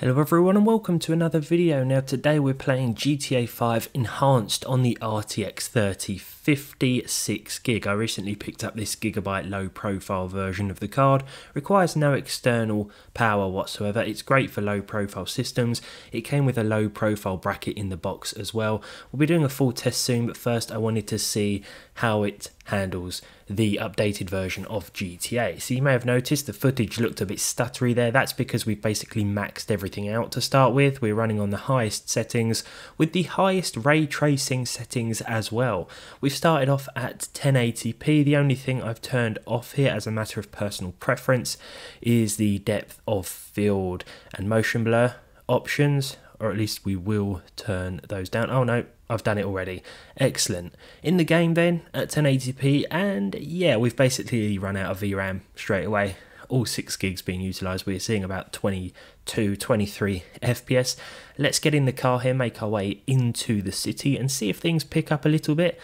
Hello everyone and welcome to another video. Now today we're playing GTA 5 Enhanced on the RTX 3050 6 gig. I recently picked up this gigabyte low profile version of the card. Requires no external power whatsoever. It's great for low profile systems. It came with a low profile bracket in the box as well. We'll be doing a full test soon but first I wanted to see how it handles the updated version of GTA. So you may have noticed the footage looked a bit stuttery there. That's because we've basically maxed everything out to start with. We're running on the highest settings with the highest ray tracing settings as well. We've started off at 1080p. The only thing I've turned off here as a matter of personal preference is the depth of field and motion blur options or at least we will turn those down. Oh no, I've done it already. Excellent. In the game then at 1080p and yeah, we've basically run out of VRAM straight away. All 6 gigs being utilised. We're seeing about 22, 23 FPS. Let's get in the car here, make our way into the city and see if things pick up a little bit.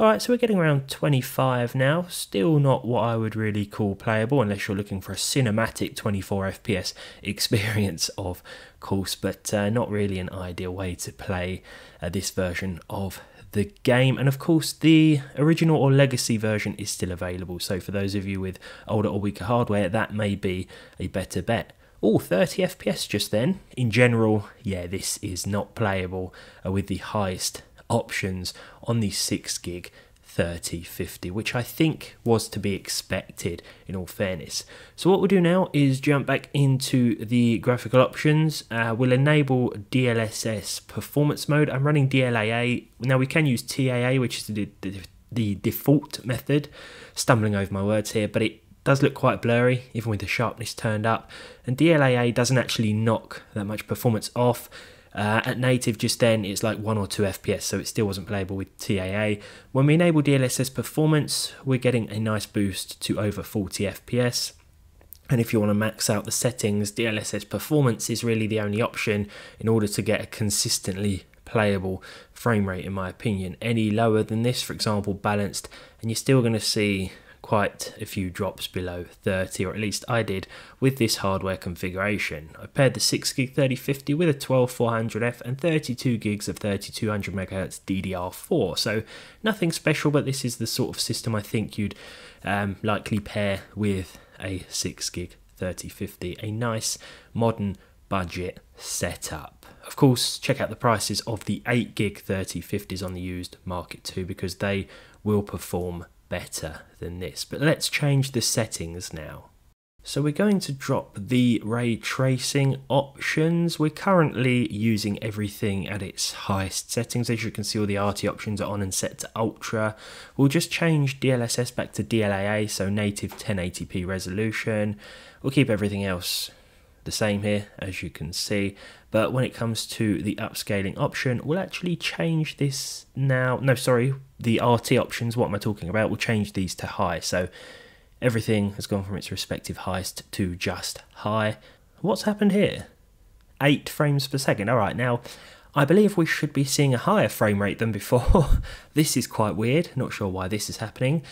Alright, so we're getting around 25 now. Still not what I would really call playable, unless you're looking for a cinematic 24 FPS experience, of course, but uh, not really an ideal way to play uh, this version of the game. And of course, the original or legacy version is still available. So for those of you with older or weaker hardware, that may be a better bet. Oh, 30 FPS just then. In general, yeah, this is not playable uh, with the highest options on the 6 gig 3050, which I think was to be expected in all fairness. So what we'll do now is jump back into the graphical options. Uh, we'll enable DLSS performance mode. I'm running DLAA. Now we can use TAA, which is the, the, the default method. Stumbling over my words here, but it does look quite blurry, even with the sharpness turned up. And DLAA doesn't actually knock that much performance off. Uh, at native, just then it's like 1 or 2 FPS, so it still wasn't playable with TAA. When we enable DLSS performance, we're getting a nice boost to over 40 FPS. And if you want to max out the settings, DLSS performance is really the only option in order to get a consistently playable frame rate, in my opinion. Any lower than this, for example, balanced, and you're still going to see quite a few drops below 30, or at least I did, with this hardware configuration. I paired the 6 gig 3050 with a 12400F and 32 gigs of 3200 MHz DDR4, so nothing special, but this is the sort of system I think you'd um, likely pair with a 6 gig 3050, a nice modern budget setup. Of course, check out the prices of the 8 gig 3050s on the used market too, because they will perform better than this. But let's change the settings now. So we're going to drop the ray tracing options. We're currently using everything at its highest settings. As you can see, all the RT options are on and set to ultra. We'll just change DLSS back to DLAA, so native 1080p resolution. We'll keep everything else the same here, as you can see. But when it comes to the upscaling option, we'll actually change this now. No, sorry, the RT options, what am I talking about? We'll change these to high. So everything has gone from its respective highest to just high. What's happened here? 8 frames per second. All right, now I believe we should be seeing a higher frame rate than before. this is quite weird. Not sure why this is happening.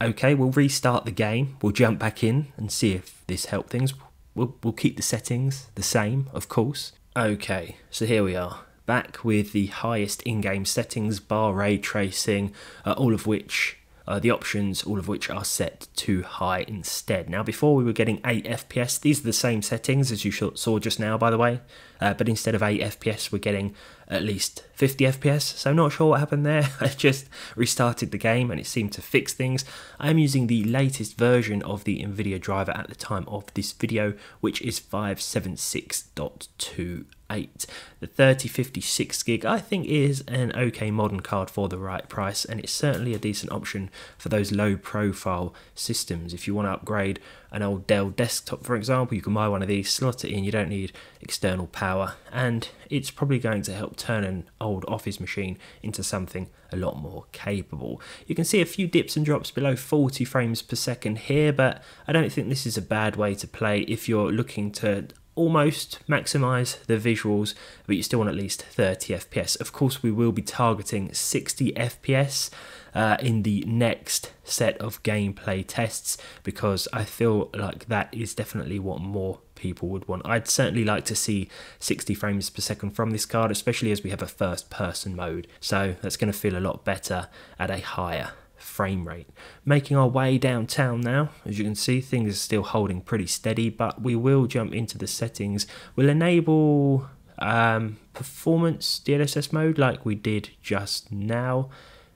Okay, we'll restart the game. We'll jump back in and see if this helped things. We'll, we'll keep the settings the same, of course. Okay, so here we are, back with the highest in-game settings, bar ray tracing, uh, all of which uh, the options, all of which are set to high instead. Now, before we were getting 8 FPS, these are the same settings as you saw just now, by the way, uh, but instead of 8 FPS, we're getting at least 50 FPS, so I'm not sure what happened there. I just restarted the game and it seemed to fix things. I'm using the latest version of the NVIDIA driver at the time of this video, which is 576.2 8. The 3056 gig I think is an okay modern card for the right price and it's certainly a decent option for those low profile systems. If you want to upgrade an old Dell desktop for example you can buy one of these, slot it in, you don't need external power and it's probably going to help turn an old office machine into something a lot more capable. You can see a few dips and drops below 40 frames per second here but I don't think this is a bad way to play if you're looking to almost maximize the visuals, but you still want at least 30 FPS. Of course, we will be targeting 60 FPS uh, in the next set of gameplay tests because I feel like that is definitely what more people would want. I'd certainly like to see 60 frames per second from this card, especially as we have a first person mode. So that's going to feel a lot better at a higher frame rate. Making our way downtown now, as you can see things are still holding pretty steady but we will jump into the settings. We'll enable um, performance DLSS mode like we did just now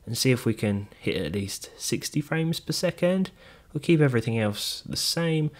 and see if we can hit at least 60 frames per second. We'll keep everything else the same.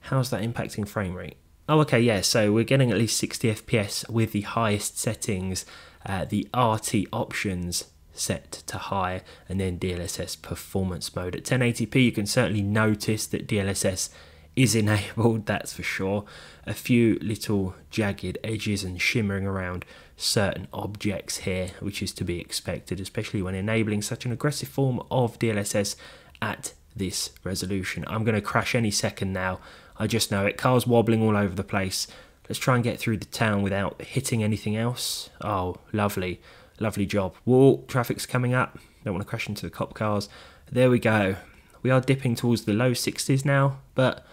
How's that impacting frame rate? Oh, okay, yeah, so we're getting at least 60 FPS with the highest settings, uh, the RT options set to high and then DLSS performance mode. At 1080p you can certainly notice that DLSS is enabled, that's for sure. A few little jagged edges and shimmering around certain objects here, which is to be expected, especially when enabling such an aggressive form of DLSS at this resolution. I'm going to crash any second now. I just know it. Cars wobbling all over the place. Let's try and get through the town without hitting anything else. Oh, lovely. Lovely job. Whoa, traffic's coming up. Don't want to crash into the cop cars. There we go. We are dipping towards the low 60s now, but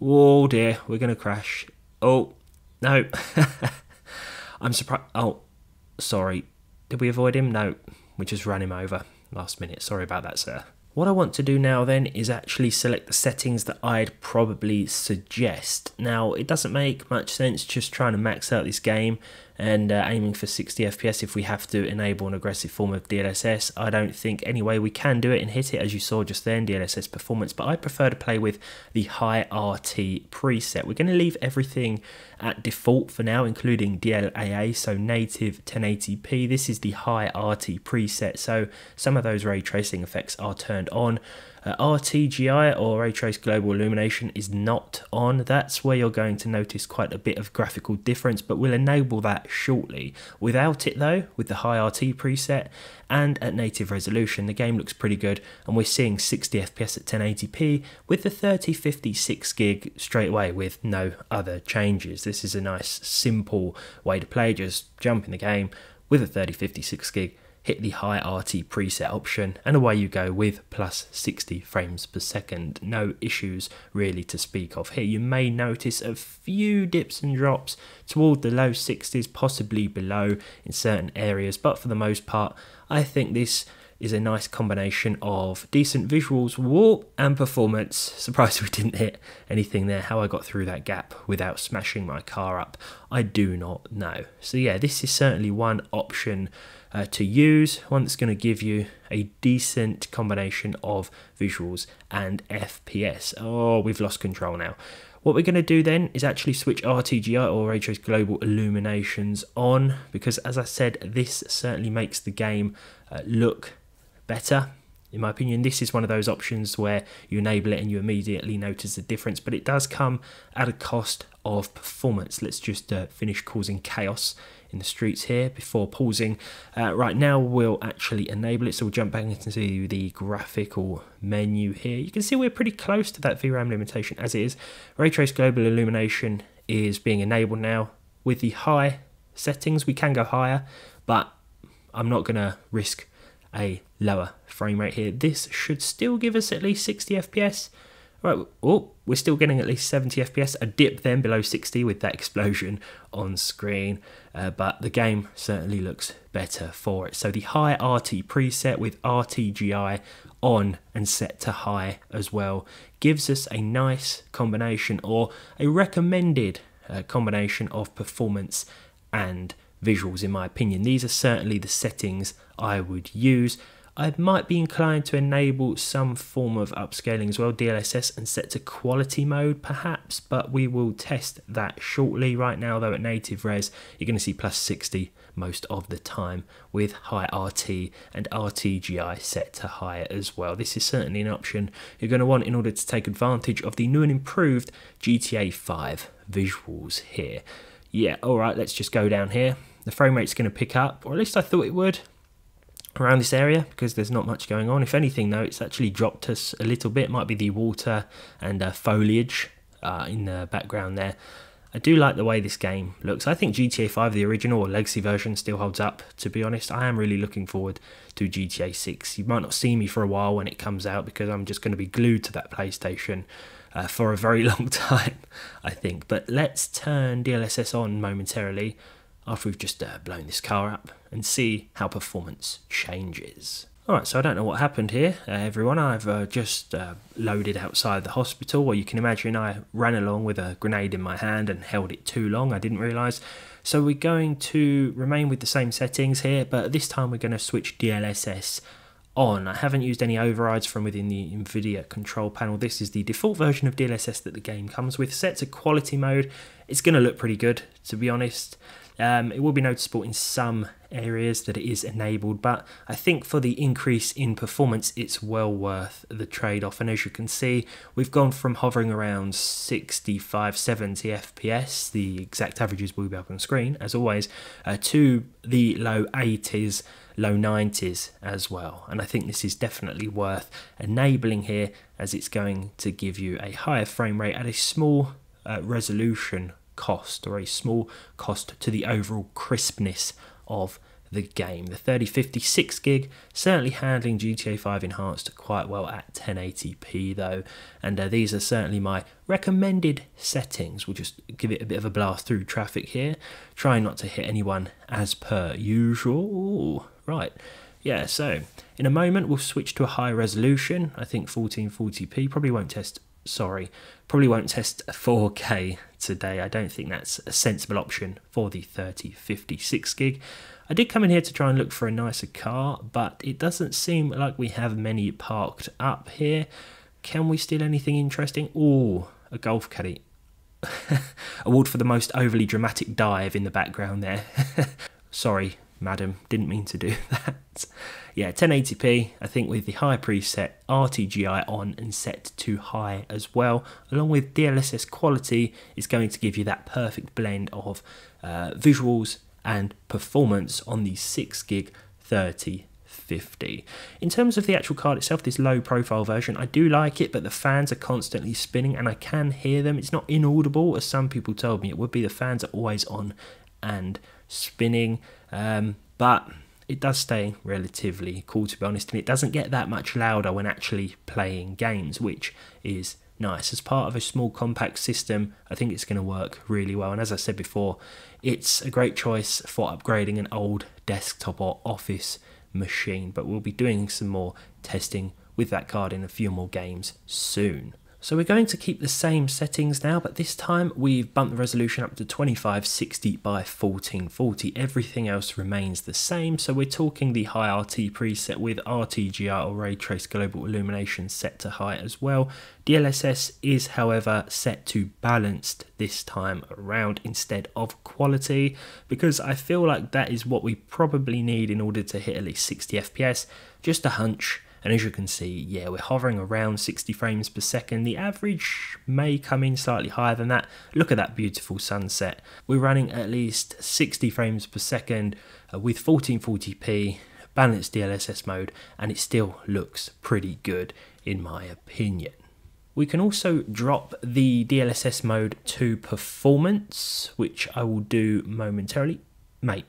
oh dear, we're going to crash. Oh, no. I'm surprised. Oh, sorry. Did we avoid him? No, we just ran him over last minute. Sorry about that, sir. What I want to do now then is actually select the settings that I'd probably suggest. Now, it doesn't make much sense just trying to max out this game and uh, aiming for 60 FPS if we have to enable an aggressive form of DLSS. I don't think anyway we can do it and hit it as you saw just then, DLSS performance, but I prefer to play with the high RT preset. We're going to leave everything at default for now, including DLAA, so native 1080p. This is the high RT preset, so some of those ray tracing effects are on. Uh, RTGI or Ray Trace Global Illumination is not on. That's where you're going to notice quite a bit of graphical difference, but we'll enable that shortly. Without it though, with the high RT preset and at native resolution, the game looks pretty good and we're seeing 60 FPS at 1080p with the 3056 gig straight away with no other changes. This is a nice simple way to play, just jump in the game with a 3056 gig hit the high RT preset option, and away you go with plus 60 frames per second. No issues really to speak of here. You may notice a few dips and drops toward the low 60s, possibly below in certain areas, but for the most part, I think this is a nice combination of decent visuals, warp, and performance. Surprised we didn't hit anything there. How I got through that gap without smashing my car up, I do not know. So yeah, this is certainly one option uh, to use, one that's going to give you a decent combination of visuals and FPS. Oh, we've lost control now. What we're going to do then is actually switch RTGI or Ray Trace Global Illuminations on because as I said, this certainly makes the game uh, look better. In my opinion, this is one of those options where you enable it and you immediately notice the difference, but it does come at a cost of performance. Let's just uh, finish causing chaos in the streets here before pausing. Uh, right now we'll actually enable it, so we'll jump back into the graphical menu here. You can see we're pretty close to that VRAM limitation as it is. Ray Trace Global Illumination is being enabled now. With the high settings, we can go higher, but I'm not going to risk a lower frame rate here. This should still give us at least 60 FPS. Right, oh, we're still getting at least 70 FPS, a dip then below 60 with that explosion on screen, uh, but the game certainly looks better for it. So the high RT preset with RTGI on and set to high as well gives us a nice combination or a recommended uh, combination of performance and visuals in my opinion. These are certainly the settings I would use. I might be inclined to enable some form of upscaling as well, DLSS, and set to quality mode perhaps, but we will test that shortly. Right now, though, at native res, you're going to see plus 60 most of the time with high RT and RTGI set to high as well. This is certainly an option you're going to want in order to take advantage of the new and improved GTA 5 visuals here. Yeah, alright, let's just go down here. The frame rate's going to pick up, or at least I thought it would around this area because there's not much going on. If anything, though, it's actually dropped us a little bit. Might be the water and uh, foliage uh, in the background there. I do like the way this game looks. I think GTA 5, the original or legacy version, still holds up, to be honest. I am really looking forward to GTA 6. You might not see me for a while when it comes out because I'm just going to be glued to that PlayStation uh, for a very long time, I think. But let's turn DLSS on momentarily after we've just uh, blown this car up and see how performance changes. Alright, so I don't know what happened here, uh, everyone. I've uh, just uh, loaded outside the hospital. Well, you can imagine I ran along with a grenade in my hand and held it too long. I didn't realise. So we're going to remain with the same settings here, but this time we're going to switch DLSS on. I haven't used any overrides from within the NVIDIA control panel. This is the default version of DLSS that the game comes with. Set to quality mode. It's going to look pretty good, to be honest. Um, it will be noticeable in some areas that it is enabled, but I think for the increase in performance, it's well worth the trade off. And as you can see, we've gone from hovering around 65, 70 FPS, the exact averages will be up on screen as always, uh, to the low 80s, low 90s as well. And I think this is definitely worth enabling here as it's going to give you a higher frame rate at a small uh, resolution cost or a small cost to the overall crispness of the game. The 3056 gig certainly handling GTA 5 enhanced quite well at 1080p though, and uh, these are certainly my recommended settings. We'll just give it a bit of a blast through traffic here, try not to hit anyone as per usual. Right, yeah, so in a moment we'll switch to a high resolution, I think 1440p, probably won't test sorry, probably won't test 4K today. I don't think that's a sensible option for the 3056 gig. I did come in here to try and look for a nicer car, but it doesn't seem like we have many parked up here. Can we steal anything interesting? Oh, a golf caddy. Award for the most overly dramatic dive in the background there. Sorry, madam, didn't mean to do that. yeah, 1080p, I think with the high preset RTGI on and set to high as well, along with DLSS quality, is going to give you that perfect blend of uh, visuals and performance on the 6 gig 3050. In terms of the actual card itself, this low profile version, I do like it, but the fans are constantly spinning and I can hear them. It's not inaudible, as some people told me it would be. The fans are always on and spinning. Um, but it does stay relatively cool to be honest, and it doesn't get that much louder when actually playing games, which is nice. As part of a small compact system, I think it's going to work really well. And as I said before, it's a great choice for upgrading an old desktop or office machine. But we'll be doing some more testing with that card in a few more games soon. So we're going to keep the same settings now, but this time we've bumped the resolution up to 2560 by 1440. Everything else remains the same, so we're talking the high RT preset with RTGI or Ray Trace Global Illumination set to high as well. DLSS is however set to balanced this time around instead of quality because I feel like that is what we probably need in order to hit at least 60 FPS. Just a hunch and as you can see, yeah, we're hovering around 60 frames per second. The average may come in slightly higher than that. Look at that beautiful sunset. We're running at least 60 frames per second uh, with 1440p balanced DLSS mode, and it still looks pretty good in my opinion. We can also drop the DLSS mode to performance, which I will do momentarily. Mate,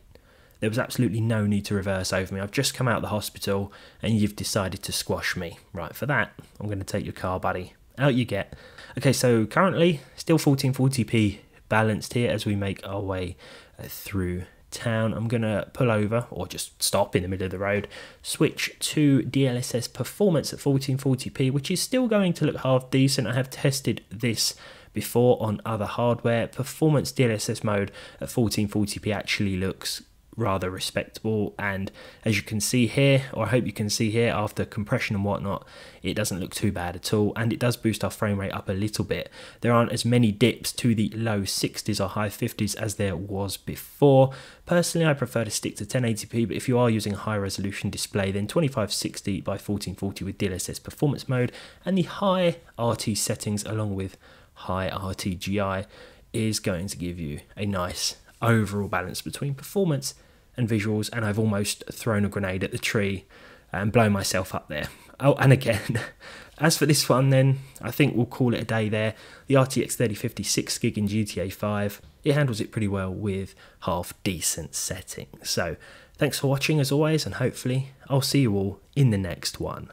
there was absolutely no need to reverse over me. I've just come out of the hospital and you've decided to squash me. Right, for that, I'm going to take your car, buddy. Out you get. Okay, so currently still 1440p balanced here as we make our way uh, through town. I'm going to pull over or just stop in the middle of the road, switch to DLSS performance at 1440p, which is still going to look half decent. I have tested this before on other hardware. Performance DLSS mode at 1440p actually looks rather respectable. And as you can see here or I hope you can see here after compression and whatnot it doesn't look too bad at all. And it does boost our frame rate up a little bit. There aren't as many dips to the low 60s or high 50s as there was before. Personally I prefer to stick to 1080p but if you are using a high resolution display then 2560 by 1440 with DLSS performance mode and the high RT settings along with high RTGI is going to give you a nice overall balance between performance and visuals, and I've almost thrown a grenade at the tree and blown myself up there. Oh, and again, as for this one, then I think we'll call it a day there. The RTX 3050 6 gig in GTA 5, it handles it pretty well with half decent settings. So, thanks for watching as always, and hopefully, I'll see you all in the next one.